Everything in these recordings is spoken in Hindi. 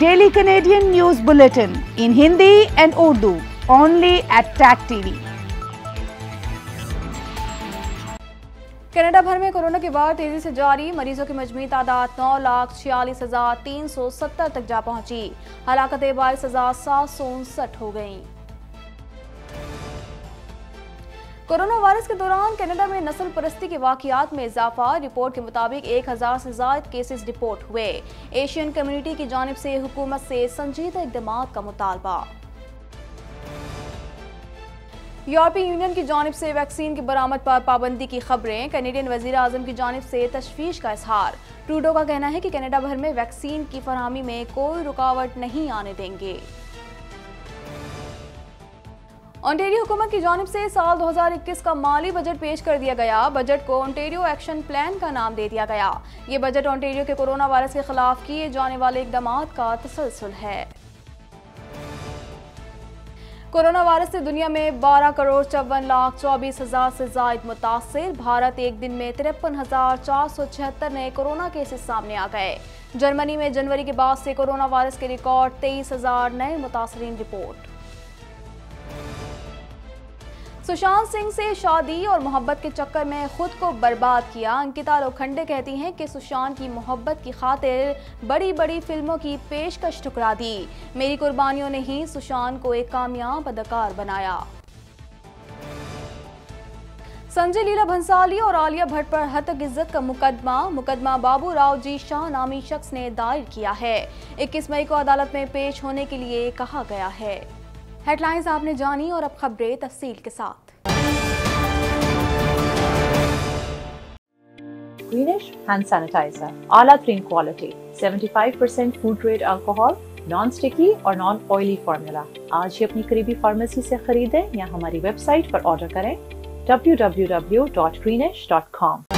Daily Canadian News Bulletin in Hindi and Urdu, only at TAC TV. Canada भर में कोरोना के बाद तेज़ी से जारी, मरीजों की मजमू तादाद नौ लाख छियालीस हज़ार तीन सौ सत्तर तक जा पहुँची हलाकते बाईस हज़ार सात सौ उनसठ हो गईं कोरोना वायरस के दौरान कनाडा में नस्ल परस्ती के वाकयात में इजाफा, रिपोर्ट के मुताबिक एक हज़ार से ज़्यादा केसेस रिपोर्ट हुए। एशियन कम्युनिटी की जानब से हुकूमत से संजीदा इकदाम का मुतालबा। यूरोपीय यूनियन की जानब से वैक्सीन की बरामद पर पाबंदी की खबरें, कैनेडियन वज़ीर अजम की जानब से तशवीश का इजहार। ट्रूडो का कहना है कि कनाडा भर में वैक्सीन की फरहमी में कोई रुकावट नहीं आने देंगे। ऑन्टेरियो हुकूमत की जानब से साल 2021 का माली बजट पेश कर दिया गया। बजट को ऑन्टेरियो एक्शन प्लान का नाम दे दिया गया। ये बजट ऑन्टेरियो के कोरोना वायरस के खिलाफ किए जाने वाले इकदाम का तसलसल है। कोरोना वायरस से दुनिया में 12 करोड़ चौवन लाख चौबीस हज़ार से जायद मुतासर। भारत एक दिन में तिरपन हज़ार चार सौ छिहत्तर नए कोरोना केसेस सामने आ गए। जर्मनी में जनवरी के बाद से कोरोना वायरस के रिकॉर्ड तेईस हज़ार नए मुतासरीन रिपोर्ट। सुशांत सिंह से शादी और मोहब्बत के चक्कर में खुद को बर्बाद किया। अंकिता लोखंडे कहती हैं कि सुशांत की मोहब्बत की खातिर बड़ी बड़ी फ़िल्मों की पेशकश ठुकरा दी। मेरी कुर्बानियों ने ही सुशांत को एक कामयाब अदाकार बनाया। संजय लीला भंसाली और आलिया भट्ट पर हतक इज़्ज़त का मुकदमा। मुकदमा बाबू राव जी शाह नामी शख्स ने दायर किया है। 21 मई को अदालत में पेश होने के लिए कहा गया है। हेडलाइंस आपने जानी और अब खबरें तफसील के साथ। Greenish hand sanitizer, ala clean quality, 75% food grade alcohol, non sticky और नॉन ऑयली फार्मूला आज ही अपनी करीबी फार्मेसी से खरीदें या हमारी वेबसाइट पर ऑर्डर करें। www.greenish.com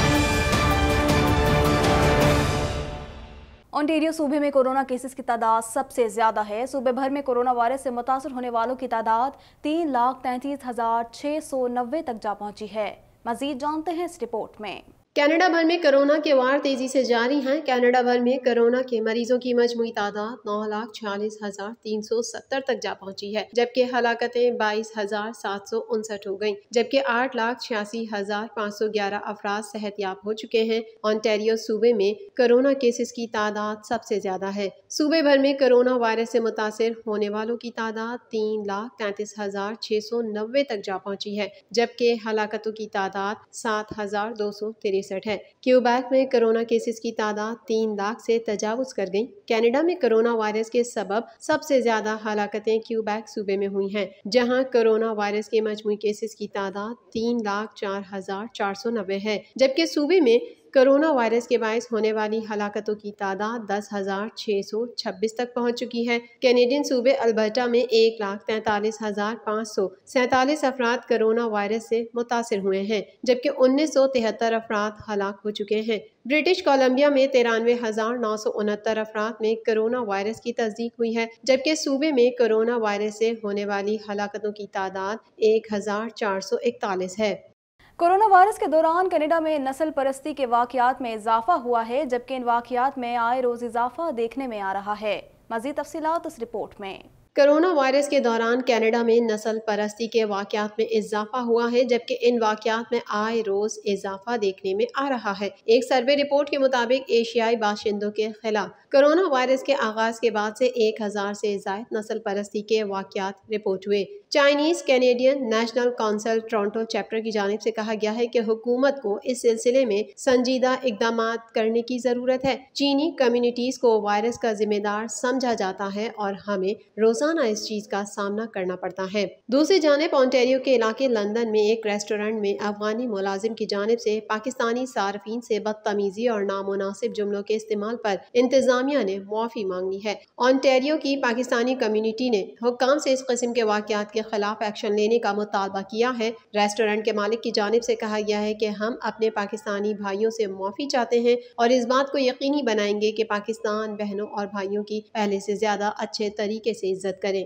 ओंटेरियो सूबे में कोरोना केसेस की तादाद सबसे ज़्यादा है। सूबे भर में कोरोना वायरस से मुतासर होने वालों की तादाद तीन लाख तैंतीस हज़ार छह सौ नब्बे तक जा पहुँची है। मजीद जानते हैं इस रिपोर्ट में। कनाडा भर में कोरोना के वार तेज़ी से जारी हैं। कनाडा भर में कोरोना के मरीजों की मजमू तादाद नौ लाख छियालीस हज़ार तीन सौ सत्तर तक जा पहुँची है, जबकि हलाकतें बाईस हज़ार सात सौ उनसठ हो गई जबकि आठ लाख छियासी हज़ार पाँच सौ ग्यारह अफराज सेहतियाब हो चुके हैं। ऑनटेरियो सूबे में कोरोना केसेस की तादाद सबसे ज़्यादा है। सूबे भर में कोरोना वायरस से मुतासर होने वालों की तादाद तीन लाख तैंतीस हज़ार छह सौ नब्बे तक जा पहुँची है, जबकि हलाकतों की तादाद सात हज़ार दो सौ तिरसठ है। क्यूबैक में कोरोना केसेस की तादाद तीन लाख से तजावज कर गई। कनाडा में कोरोना वायरस के सबब सबसे ज़्यादा हलाकतें क्यूबैक सूबे में हुई हैं, जहाँ कोरोना वायरस के मजमू केसेस की तादाद तीन लाख चार हज़ार चार सौ नब्बे है, जबकि सूबे में कोरोना वायरस के बायस होने वाली हलाकतों की तादाद दस हज़ार छः सौ छब्बीस तक पहुँच चुकी है। कैनेडियन सूबे अल्बर्टा में एक लाख तैंतालीस हज़ार पाँच सौ सैंतालीस अफराद कोरोना वायरस से मुतासर हुए हैं, जबकि उन्नीस सौ तिहत्तर अफराद हलाक हो चुके हैं। ब्रिटिश कोलंबिया में तिरानवे हज़ार नौ सौ उनहत्तर अफराद में कोरोना वायरस की तस्दीक हुई है, जबकि सूबे में कोरोना वायरस से होने वाली हलाकतों की तादाद एक हज़ार चार सौ इकतालीस है। कोरोना वायरस के दौरान कनाडा में नस्ल परस्ती के वाकयात में इजाफा हुआ है, जबकि इन वाकयात में आए रोज इजाफा देखने में आ रहा है। मजीद तफसीत इस रिपोर्ट में। कोरोना वायरस के दौरान कनाडा में नस्ल परस्ती के वाकयात में इजाफा हुआ है, जबकि इन वाकयात में आए रोज इजाफा देखने में आ रहा है। एक सर्वे रिपोर्ट के मुताबिक एशियाई बाशिंदों के खिलाफ कोरोना वायरस के आगाज़ के बाद से एक हज़ार से जायद नस्ल परस्ती के वाकयात रिपोर्ट हुए। Chinese Canadian national council Toronto chapter की जानब से कहा गया है कि हुकूमत को इस सिलसिले में संजीदा इकदाम करने की ज़रूरत है। चीनी कम्युनिटीज को वायरस का जिम्मेदार समझा जाता है और हमें रोज़ाना इस चीज़ का सामना करना पड़ता है। दूसरी जानब ऑन्टेरियो के इलाके लंदन में एक रेस्टोरेंट में अफगानी मुलाजिम की जानब से पाकिस्तानी सार्फिन से बदतमीजी और नामुनासिब जुमलों के इस्तेमाल पर इंतजामिया ने मुआफ़ी मांगनी है। ऑन्टेरियो की पाकिस्तानी कम्युनिटी ने हुकाम से इस किस्म के वाकत के खिलाफ एक्शन लेने का मुतालबा किया है। रेस्टोरेंट के मालिक की जानब से कहा गया है कि हम अपने पाकिस्तानी भाइयों से मुआफ़ी चाहते हैं और इस बात को यकीनी बनाएँगे कि पाकिस्तान बहनों और भाइयों की पहले से ज़्यादा अच्छे तरीके से इज़्ज़त करें।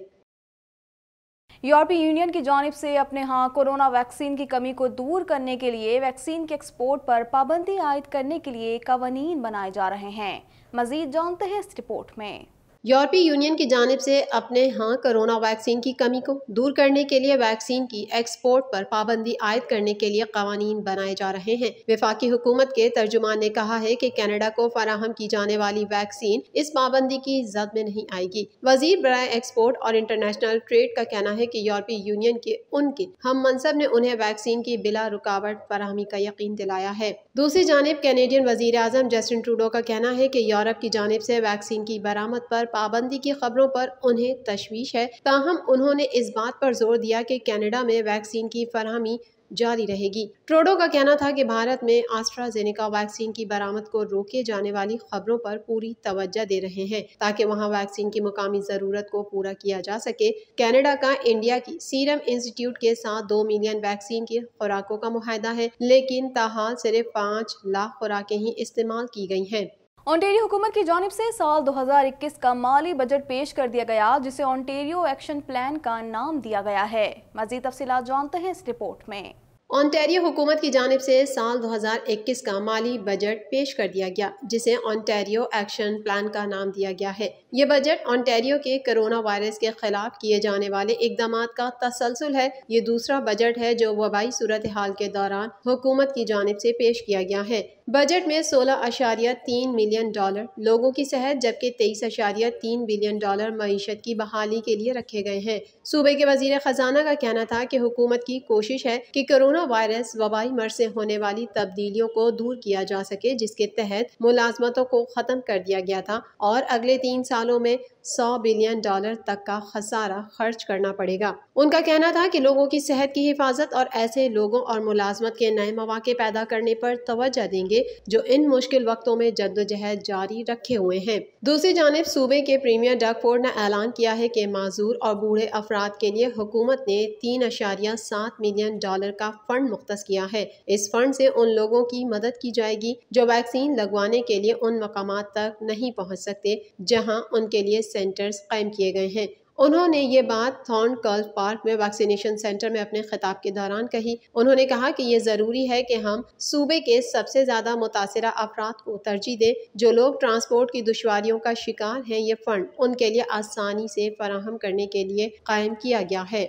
यूरोपीय यूनियन की जानब से अपने यहाँ कोरोना वैक्सीन की कमी को दूर करने के लिए, वैक्सीन के एक्सपोर्ट पर पाबंदी आयद करने के लिए कवानीन बनाए जा रहे हैं। मजीद जानते हैं इस रिपोर्ट में। यूरोपीय यूनियन की जानब से अपने यहाँ कोरोना वैक्सीन की कमी को दूर करने के लिए वैक्सीन की एक्सपोर्ट पर पाबंदी आयद करने के लिए कवानीन बनाए जा रहे हैं। विफाकी हुकूमत के तर्जुमान ने कहा है कि कनाडा को फराहम की जाने वाली वैक्सीन इस पाबंदी की जद में नहीं आएगी। वज़ीर बरए एक्सपोर्ट और इंटरनेशनल ट्रेड का कहना है की यूरोपीय यूनियन के, उनके, हम मनसब ने उन्हें वैक्सीन की बिला रुकावट फराहमी का यकीन दिलाया है। दूसरी जानब कैनेडियन वज़ीर अजम जस्टिन ट्रूडो का कहना है की यूरोप की जानब से वैक्सीन की बरामद पर पाबंदी की खबरों पर उन्हें तशवीश है। ताहम उन्होंने इस बात पर ज़ोर दिया कि कनाडा में वैक्सीन की फरहमी जारी रहेगी। ट्रोडो का कहना था कि भारत में आस्ट्राजेनिका वैक्सीन की बरामद को रोके जाने वाली खबरों पर पूरी तवज्जो दे रहे हैं, ताकि वहाँ वैक्सीन की मुकामी ज़रूरत को पूरा किया जा सके। कनाडा का इंडिया की सीरम इंस्टीट्यूट के साथ दो मिलियन वैक्सीन की खुराकों का मुहिदा है, लेकिन ताहाल सिर्फ़ पाँच लाख खुराकें ही इस्तेमाल की गई हैं। ऑन्टेरियो हुकूमत की जानब से साल 2021 का माली बजट पेश कर दिया गया, जिसे ऑन्टेरियो एक्शन प्लान का नाम दिया गया है। मजीद तफसी जानते हैं इस रिपोर्ट में। ऑन्टेरियो हुकूमत की जानब से साल 2021 का माली बजट पेश कर दिया गया, जिसे ऑनटेरियो एक्शन प्लान का नाम दिया गया है। ये बजट ऑनटेरियो के कोरोना वायरस के खिलाफ किए जाने वाले इकदाम का तसलसल है। ये दूसरा बजट है जो वबाई सूरत हाल के दौरान हुकूमत की जानब से पेश किया गया है। बजट में सोलह अशारिया तीन मिलियन डॉलर लोगों की सेहत, जबकि तेईस अशारिया तीन बिलियन डॉलर मीशत की बहाली के लिए रखे गए हैं। सूबे के वज़ीर खजाना का कहना था कि हुकूमत की कोशिश है कि कोरोना वायरस वबाई मर से होने वाली तब्दीलियों को दूर किया जा सके, जिसके तहत मुलाजमतों को ख़त्म कर दिया गया था और अगले तीन सालों में सौ बिलियन डॉलर तक का खसारा खर्च करना पड़ेगा। उनका कहना था कि लोगों की सेहत की हिफाजत और ऐसे लोगों और मुलाजमत के नए मौाक़े पैदा करने पर तोज्जा देंगे, जो इन मुश्किल वक्तों में जद्दोजहद जारी रखे हुए हैं। दूसरी जानब, सूबे के प्रीमियर डकफोर्ड ने ऐलान किया है कि माजूर और बूढ़े अफराद के लिए हुकूमत ने तीन अशारिया सात मिलियन डॉलर का फंड मुख्त किया है। इस फंड से उन लोगों की मदद की जाएगी, जो वैक्सीन लगवाने के लिए उन मकाम तक नहीं पहुँच सकते, जहाँ उनके लिए सेंटर्स कायम किए गए हैं। उन्होंने ये बात थॉर्न कर्ल पार्क में वैक्सीनेशन सेंटर में अपने खिताब के दौरान कही। उन्होंने कहा कि ये ज़रूरी है कि हम सूबे के सबसे ज़्यादा मुतासर अफराद को तरजीह दें। जो लोग ट्रांसपोर्ट की दुशारियों का शिकार हैं, ये फ़ंड उनके लिए आसानी से फराहम करने के लिए कायम किया गया है।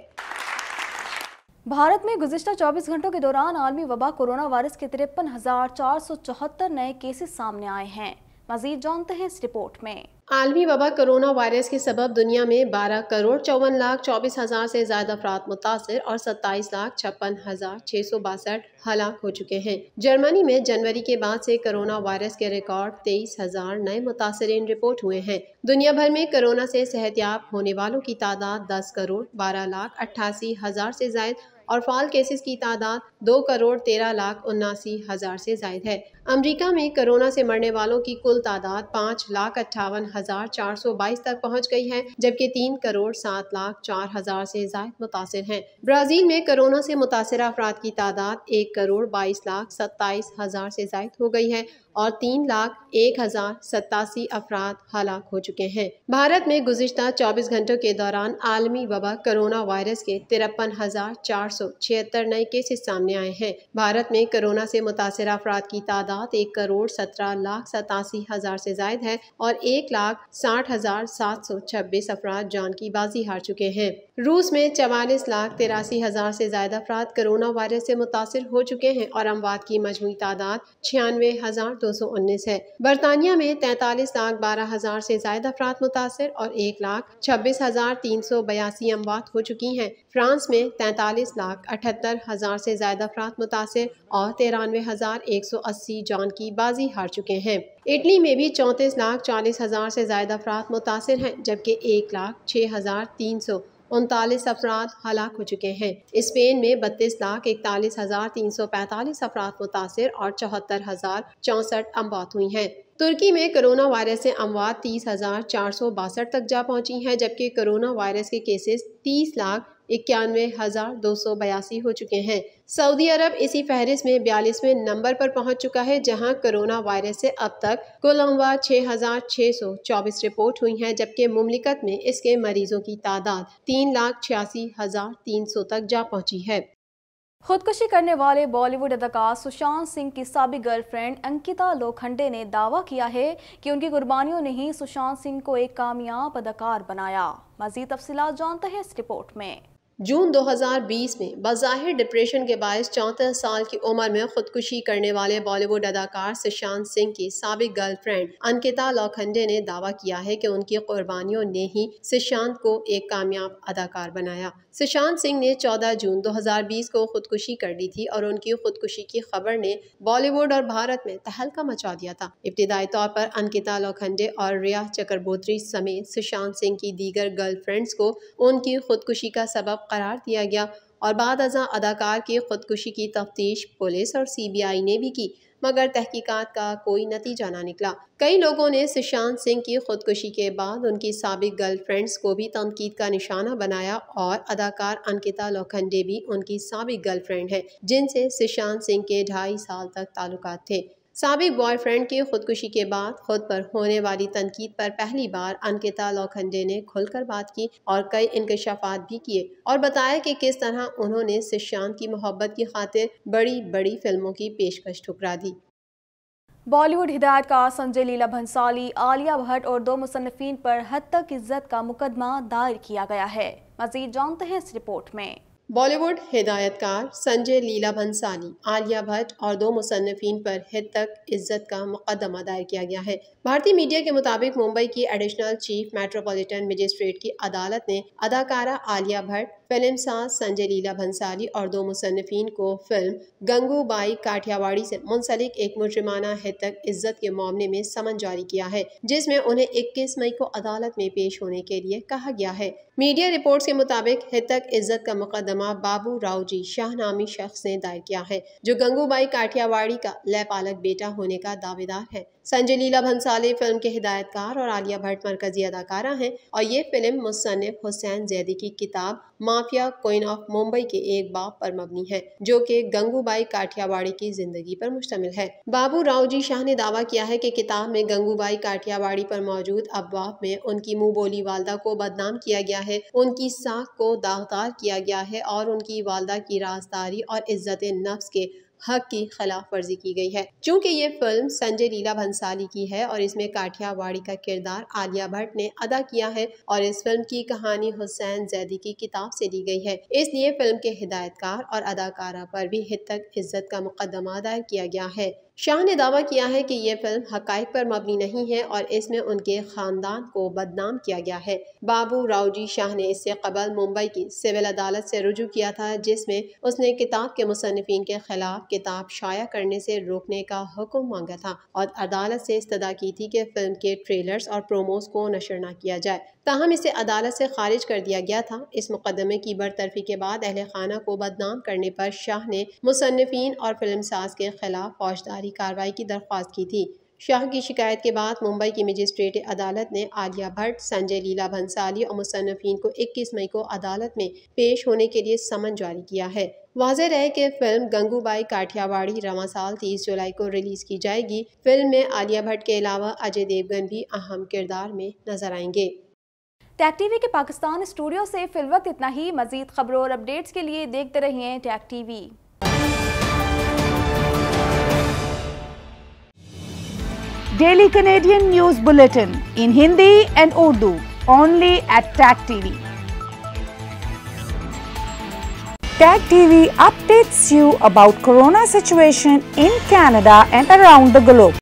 भारत में गुजशत 24 घंटों के दौरान आलमी वबा कोरोना वायरस के तिरपन नए केसेस सामने आए हैं। मजीद जानते हैं इस रिपोर्ट में। आलमी वबा कोरोना वायरस के सबब दुनिया में 12 करोड़ चौवन लाख चौबीस हज़ार से ज़्यादा अफराद मुतासर और 27 लाख छप्पन हज़ार छह सौ बासठ हलाक हो चुके हैं। जर्मनी में जनवरी के बाद से कोरोना वायरस के रिकॉर्ड तेईस हज़ार नए मुतासरीन रिपोर्ट हुए हैं। दुनिया भर में कोरोना से सेहतियाब होने वालों की तादाद दस करोड़ बारह लाख अट्ठासी हज़ार से ज़्यादा और फाल केसेस की तादाद दो करोड़ तेरह लाख उन्नासी हज़ार से जायद है। अमेरिका में कोरोना से मरने वालों की कुल तादाद पाँच लाख अट्ठावन हज़ार चार सौ बाईस तक पहुँच गई है, जबकि तीन करोड़ सात लाख चार हज़ार से जायद मुतासर हैं। ब्राज़ील में कोरोना से मुतासर अफराद की तादाद एक करोड़ बाईस लाख सत्ताईस हज़ार से जायद हो गई है और तीन लाख एक हज़ार सतासी अफराद हलाक हो चुके हैं। भारत में गुजशत चौबीस घंटों के दौरान आलमी वबा कोरोना वायरस के तिरपन हज़ार चार सौ छिहत्तर नए केसेस सामने आए हैं। भारत में कोरोना से मुतासर अफराद की तादाद एक करोड़ सत्रह लाख सतासी हज़ार से जायद है और एक लाख साठ हज़ार सात सौ छब्बीस अफराद जान की बाजी हार चुके हैं। रूस में चवालीस लाख तिरासी हज़ार से ज़्यादा अफराद कोरोना वायरस से मुतासर हो चुके हैं और अमवात की मजमू तादाद छियानवे हज़ार दो सौ उन्नीस है। बरतानिया में तैतालीस लाख बारह हज़ार से ज़्यादा अफराद मुतासर और एक लाख छब्बीस हज़ार तीन सौ बयासी अमवात हो चुकी हैं। फ्रांस में तैतालीस लाख अठहत्तर हज़ार से ज़्यादा अफराद मुतासर और तिरानवे हज़ार एक सौ अस्सी जान की बाजी हार चुके हैं। इटली में भी चौंतीस लाख चालीस हज़ार से ज़्यादा अफराद मुतासर हैं, जबकि एक लाख छः हज़ार तीन सौ उनतालीस अफराद हलाक हो चुके हैं। स्पेन में बत्तीस लाख इकतालीस हज़ार तीन सौ पैंतालीस अफराद मुतासर और चौहत्तर हज़ार चौंसठ अमवात हुई हैं। तुर्की में कोरोना वायरस से अमवात तीस हज़ार चार सौ बासठ तक जा पहुँची हैं, जबकि कोरोना वायरस के केसेस तीस लाख इक्यानवे हज़ार दो सौ बयासी हो चुके हैं। सऊदी अरब इसी फहरिस्त में बयालीसवें नंबर पर पहुँच चुका है, जहाँ कोरोना वायरस से अब तक कुल अमवात छः हज़ार छः सौ चौबीस रिपोर्ट हुई हैं, जबकि मुमलिकत में इसके मरीजों की तादाद तीन लाख छियासी हज़ार तीन सौ तक जा पहुँची है। खुदकुशी करने वाले बॉलीवुड अदाकार सुशांत सिंह की सबक गर्लफ्रेंड अंकिता लोखंडे ने दावा किया है कि उनकी कुर्बानियों ने ही सुशांत सिंह को एक कामयाब अदाकार बनाया। मजीद तफसीत जानते हैं इस रिपोर्ट में। जून 2020 में बाहिर डिप्रेशन के बायस चौंतीस साल की उम्र में खुदकुशी करने वाले बॉलीवुड अदाकार सुशांत सिंह की सबक गर्लफ्रेंड अंकिता लोखंडे ने दावा किया है कि उनकी कुर्बानियों ने ही सुशांत को एक कामयाब अदाकार बनाया। सुशांत सिंह ने 14 जून 2020 को खुदकुशी कर ली थी और उनकी खुदकुशी की खबर ने बॉलीवुड और भारत में तहलका मचा दिया था। इब्तदाई तौर पर अंकिता लोखंडे और रिया चक्रबोत्री समेत सुशांत सिंह की दीगर गर्लफ्रेंड्स को उनकी खुदकुशी का सबब करार दिया गया और बाद अजा अदाकार की खुदकुशी की तफ्तीश पुलिस और सीबीआई ने भी की, मगर तहकीकात का कोई नतीजा ना निकला। कई लोगों ने सुशांत सिंह की खुदकुशी के बाद उनकी सबक गर्लफ्रेंड्स को भी तनकीद का निशाना बनाया और अदाकार अंकिता लोखंडे भी उनकी सबक गर्लफ्रेंड है, जिनसे सुशांत सिंह के ढाई साल तक ताल्लुक थे। सबक बॉयफ्रेंड की खुदकुशी के बाद खुद पर होने वाली तनकीद पर पहली बार अंकिता लोखंडे ने खुलकर बात की और कई इंकशाफात भी किए और बताया कि किस तरह उन्होंने सुशांत की मोहब्बत की खातिर बड़ी बड़ी फ़िल्मों की पेशकश ठुकरा दी। बॉलीवुड हिदायतकार संजय लीला भंसाली, आलिया भट्ट और दो मुसनफिन पर हद तक इज़्ज़त का मुकदमा दायर किया गया है। मजीद जानते हैं इस रिपोर्ट में। बॉलीवुड हिदायतकार संजय लीला भंसाली आलिया भट्ट और दो मुसनफिन पर हिद तक इज़्ज़त का मुकदमा दायर किया गया है। भारतीय मीडिया के मुताबिक मुंबई की एडिशनल चीफ मेट्रोपॉलिटन मजिस्ट्रेट की अदालत ने अदाकारा आलिया भट्ट फ़िल्म साज संजय लीला भंसाली और दो मुसनफिन को फ़िल्म गंगूबाई काठियावाड़ी से मुंसलिक एक मुजरमाना हिद तक इज़्ज़त के मामले में समन जारी किया है, जिसमें उन्हें 21 मई को अदालत में पेश होने के लिए कहा गया है। मीडिया रिपोर्ट्स के मुताबिक हिद तक इज़्ज़त का मुकदमा बाबू राव जी शाह नामी शख्स ने दायर किया है, जो गंगूबाई काठियावाड़ी का लयपालक बेटा होने का दावेदार है। संजय लीला भंसाली फ़िल्म के हिदायतकार और आलिया भट्ट मरकजी अदाकारा हैं और ये फ़िल्म मुसनफ हुसैन जैदी की किताब माफिया कोइन ऑफ़ मुंबई के एक बाप पर मबनी है, जो कि गंगूबाई काठियावाड़ी की ज़िंदगी पर मुश्तमिल है। बाबू राव जी शाह ने दावा किया है कि किताब में गंगूबाई काठियावाड़ी पर मौजूद अफवाह में उनकी मुँह बोली वालदा को बदनाम किया गया है, उनकी साख को दागदार किया गया है और उनकी वालदा की राजदारी और इज़्ज़त नफ्स के हक की खिलाफ वर्जी की गई है। चूँकि ये फ़िल्म संजय लीला भंसाली की है और इसमें काठियावाड़ी का किरदार आलिया भट्ट ने अदा किया है और इस फ़िल्म की कहानी हुसैन जैदी की किताब से ली गई है। इसलिए फ़िल्म के हिदायतकार और अदाकारा पर भी हित तक इज़्ज़त का मुकदमा दायर किया गया है। शाह ने दावा किया है कि यह फ़िल्म हकाइक पर मबनी नहीं है और इसमें उनके खानदान को बदनाम किया गया है। बाबू रावजी शाह ने इससे कबल मुंबई की सिविल अदालत से रुजू किया था, जिसमें उसने किताब के मुसनफिन के खिलाफ किताब शाया करने से रोकने का हुक्म मांगा था और अदालत से इस्तदा की थी कि फ़िल्म के ट्रेलर्स और प्रोमोस को नशर न किया जाए। ताहम इसे अदालत से खारिज कर दिया गया था। इस मुकदमे की बरतरफी के बाद अहल खाना को बदनाम करने पर शाह ने मुसनफिन और फ़िल्म साज के खिलाफ फौजदारी कार्रवाई की दरख्वास्त की थी। शाह की शिकायत के बाद मुंबई की मजिस्ट्रेट अदालत ने आलिया भट्ट, संजय लीला भंसाली और मुसनफिन को 21 मई को अदालत में पेश होने के लिए समन जारी किया है। वाजह रहे कि फ़िल्म गंगूबाई काठियावाड़ी रवा साल तीस जुलाई को रिलीज़ की जाएगी। फ़िल्म में आलिया भट्ट के अलावा अजय देवगन भी अहम किरदार में नज़र आएँगे। टैग टीवी के पाकिस्तान स्टूडियो से फिल वक्त इतना ही। मजीद खबरों और अपडेट्स के लिए देखते रहिए Tag TV. Daily Canadian News Bulletin in Hindi and Urdu only at TAG TV. TAG TV updates you about corona situation in Canada and around the globe.